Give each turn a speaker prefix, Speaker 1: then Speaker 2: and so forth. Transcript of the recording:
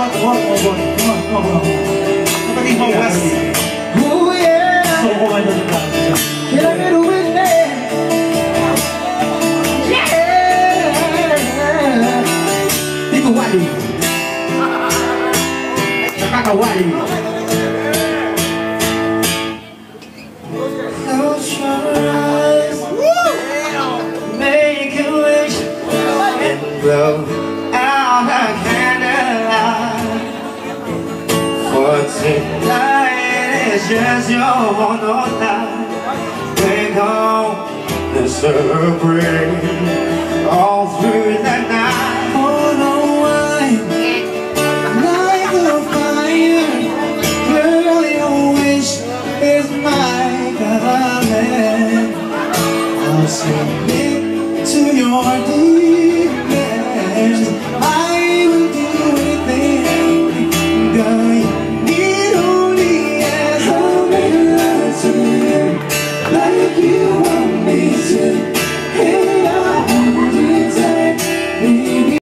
Speaker 1: What, what, what, what? Come on, come on, come on. Kapatid mo, Wesley.
Speaker 2: Ooh, yeah.
Speaker 1: So, kumain na ka.
Speaker 2: Can I get a witness? Yeah. Dito wali. Nakakawali. Close your eyes. Make Say lying It's just your one or night Take on the celebrate All through the night. I'll to your need you.